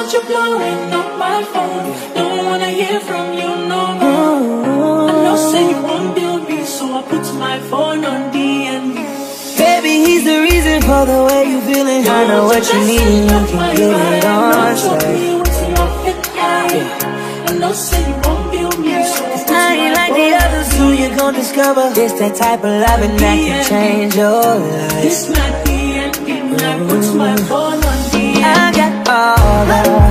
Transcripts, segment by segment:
want you blowing up my phone. Don't wanna hear from you no more. I know say you won't build me, so I put my phone on DND. Baby, he's the reason for the way you feeling. I know what you need and you can get it on straight. I know say you won't build me, so I put my like the others who you gon' discover. It's that type of loving that can change your life. It's not DND, I put my phone on father.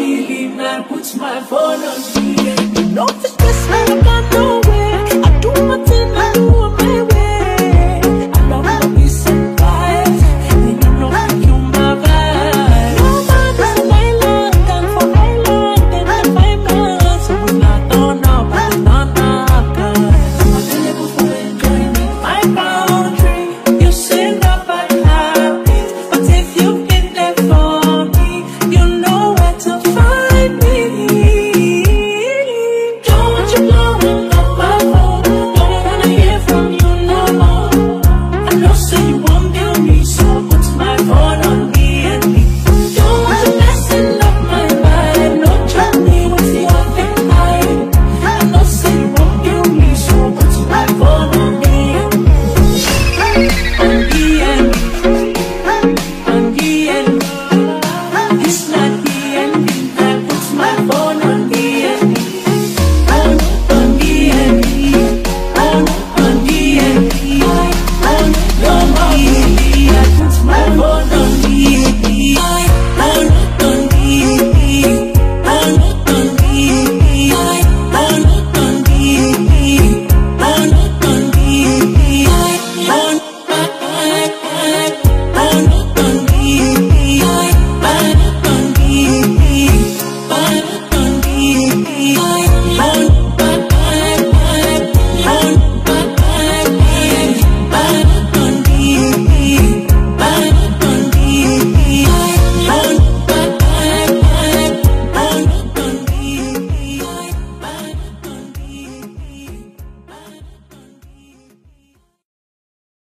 feeling I put my phone on here. You know, it's I got nowhere. I do my thing, I do me.